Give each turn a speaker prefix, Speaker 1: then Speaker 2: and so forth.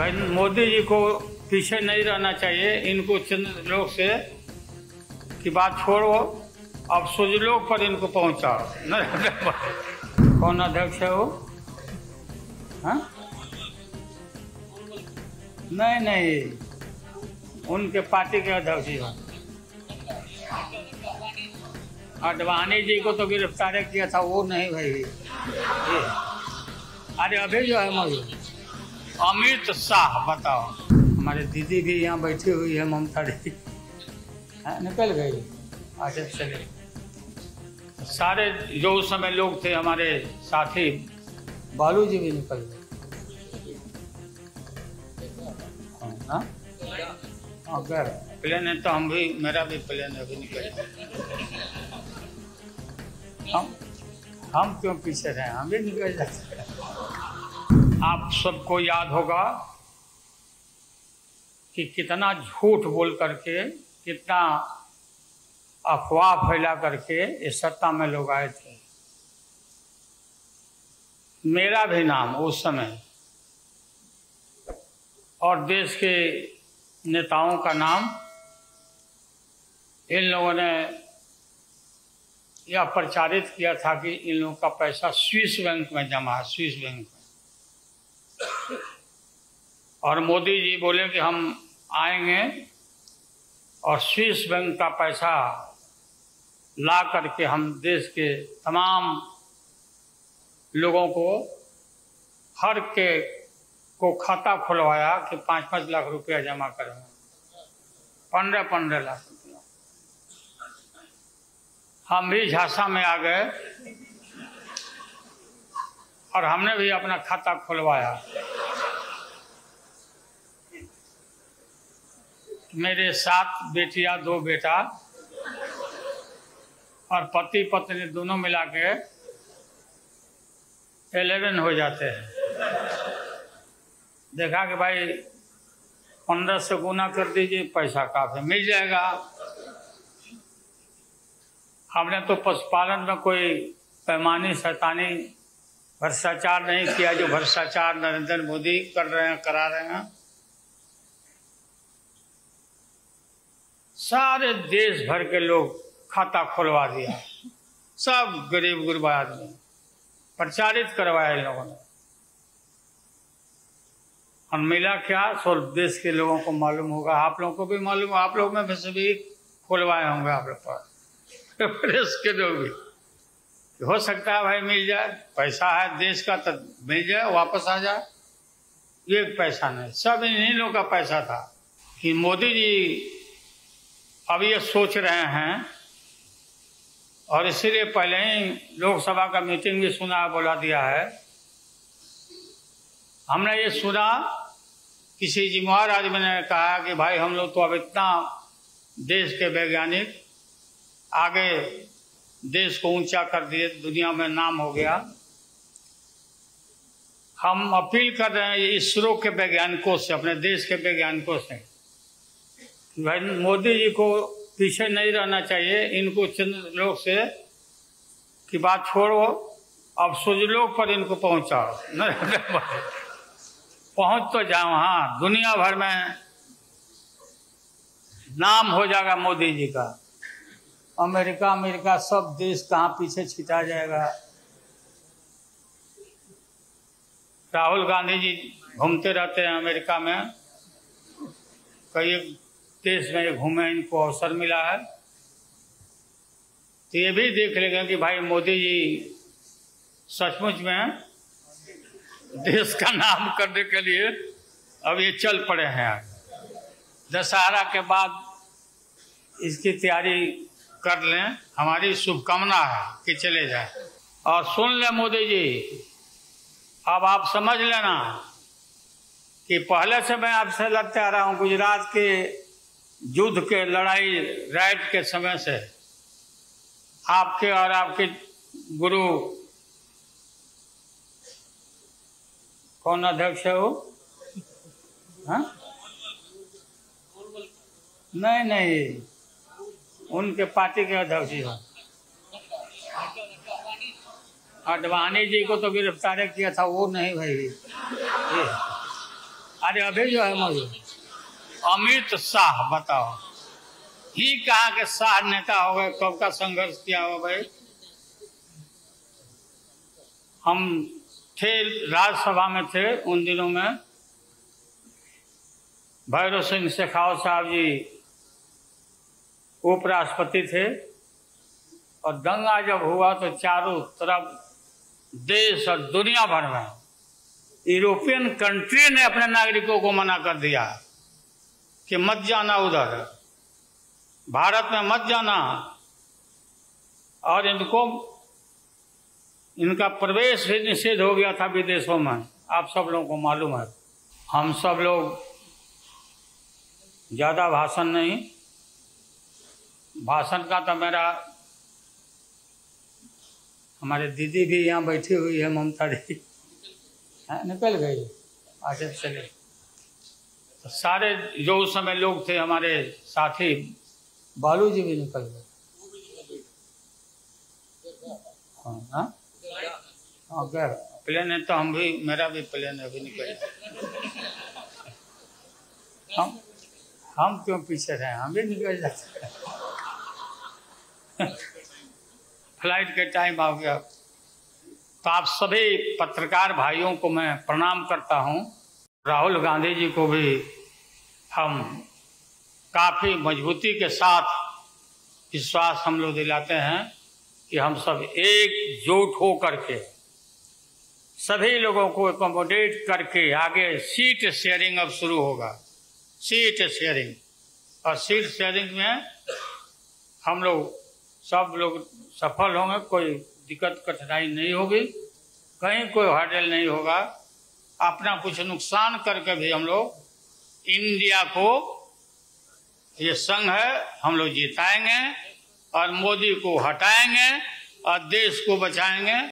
Speaker 1: भाई, मोदी जी को पीछे नहीं रहना चाहिए। इनको चंद्र लोग से की बात छोड़ो, अब सुजलोक पर इनको पहुंचाओ। कौन अध्यक्ष है वो? हाँ? नहीं नहीं। उनके पार्टी के अध्यक्ष जी अडवाणी जी को तो गिरफ़्तार किया था, वो नहीं भाई। अरे, अभी जो है मौजूद अमित शाह बताओ। हमारे दीदी भी यहाँ बैठी हुई है ममता दीदी हाँ, निकल गई। अच्छा चले सारे जो उस समय लोग थे हमारे साथी। बालू जी भी निकल गए। हाँ, हाँ हाँ, प्लेन है तो हम भी मेरा भी प्लेन है अभी निकल गया। हम हम क्यों पीछे रहे? हम भी निकल जाते हैं। आप सबको याद होगा कि कितना झूठ बोल करके, कितना अफवाह फैला करके इस सत्ता में लोग आए थे। मेरा भी नाम उस समय और देश के नेताओं का नाम, इन लोगों ने यह प्रचारित किया था कि इन लोगों का पैसा स्विस बैंक में जमा है, स्विस बैंक में। और मोदी जी बोले कि हम आएँगे और स्विस बैंक का पैसा ला करके हम देश के तमाम लोगों को, हर के को खाता खुलवाया कि पाँच पाँच लाख रुपया जमा करें। पंद्रह पंद्रह लाख रुपया। हम भी झांसा में आ गए और हमने भी अपना खाता खुलवाया। मेरे सात बेटिया, दो बेटा और पति पत्नी दोनों मिला के एलेवन हो जाते हैं। देखा कि भाई पंद्रह से गुना कर दीजिए, पैसा काफ़ी मिल जाएगा। हमने तो पशुपालन में कोई पैमानी, शैतानी भ्रष्टाचार नहीं किया, जो भ्रष्टाचार नरेंद्र मोदी कर रहे हैं, करा रहे हैं। सारे देश भर के लोग खाता खुलवा दिया। सब गरीब गुरबा आदमी प्रचारित करवाया इन लोगों ने। और मिला क्या? सो देश के लोगों को मालूम होगा। आप लोगों को भी मालूम आप लोग में से भी खुलवाए होंगे आप लोग पास। प्रेस के लोग भी। हो सकता है भाई मिल जाए। पैसा है देश का तो मिल जाए, वापस आ जाए। ये पैसा नहीं। सब इन्हीं लोगों का पैसा था कि मोदी जी अब ये सोच रहे हैं और इसीलिए पहले ही लोकसभा का मीटिंग भी सुना, बोला दिया है। हमने ये सुना, किसी जिम्मेवार आदमी ने कहा कि भाई हम लोग तो अब इतना देश के वैज्ञानिक, आगे देश को ऊँचा कर दिए, दुनिया में नाम हो गया। हम अपील कर रहे हैं इसरो के वैज्ञानिकों से, अपने देश के वैज्ञानिकों से मोदी जी को पीछे नहीं रहना चाहिए। इनको चंद्र लोग से की बात छोड़ो, अब सुजलोक पर इनको पहुंचाओ। पहुँच तो जाओ हाँ दुनिया भर में नाम हो जाएगा मोदी जी का। अमेरिका अमेरिका, सब देश कहाँ पीछे छिटा जाएगा। राहुल गांधी जी घूमते रहते हैं अमेरिका में। कई देश में घूमे इनको अवसर मिला है। तो ये भी देख लेंगे कि भाई मोदी जी सचमुच में देश का नाम करने के लिए अब ये चल पड़े हैं। दशहरा के बाद इसकी तैयारी कर लें। हमारी शुभकामना है कि चले जाए। और सुन ले मोदी जी, अब आप समझ लेना कि पहले से मैं आपसे लगते आ रहा हूँ गुजरात के युद्ध के लड़ाई राइट के समय से आपके और आपके गुरु कौन अध्यक्ष है वो? हाँ? नहीं नहीं। उनके पार्टी के अध्यक्ष ही अडवाणी जी को तो गिरफ़्तार किया था, वो नहीं भाई। अरे, अभी जो है मौजूद अमित शाह, बताओ। ही कहा के शाह नेता हो गए? कब का संघर्ष किया हो भाई? हम थे, राज्यसभा में थे उन दिनों में। भैरव सिंह शेखावत साहब जी उपराष्ट्रपति थे। और दंगा जब हुआ तो चारों तरफ़ देश और दुनिया भर में यूरोपियन कंट्री ने अपने नागरिकों को मना कर दिया। कि मत जाना उधर। भारत में मत जाना। और इनको, इनका प्रवेश भी निषेध हो गया था विदेशों में। आप सब लोगों को मालूम है। हम सब लोग ज़्यादा भाषण नहीं। भाषण का तो मेरा, हमारे दीदी भी यहाँ बैठी हुई है, ममता दी। निकल गई। अच्छा चले। सारे जो उस समय लोग थे, हमारे साथी बालू जी भी निकल गए। हाँ हाँ? हाँ गए। प्लेन है तो हम भी, मेरा भी प्लेन अभी निकल गया। हम हम क्यों पीछे रहे? हम भी निकल जाते फ़्लाइट के टाइम आ गया। तो आप सभी पत्रकार भाइयों को मैं प्रणाम करता हूँ। राहुल गांधी जी को भी हम काफ़ी मजबूती के साथ विश्वास हम लोग दिलाते हैं कि हम सब एकजुट हो करके सभी लोगों को एकोमोडेट करके आगे सीट शेयरिंग अब शुरू होगा। सीट शेयरिंग और सीट शेयरिंग में हम लोग सब लोग सफल होंगे, कोई दिक्कत कठिनाई नहीं होगी, कहीं कोई हर्डल नहीं होगा। अपना कुछ नुकसान करके भी हम लोग इंडिया को ये संघ है, हम लोग जिताएँगे और मोदी को हटाएँगे और देश को बचाएँगे।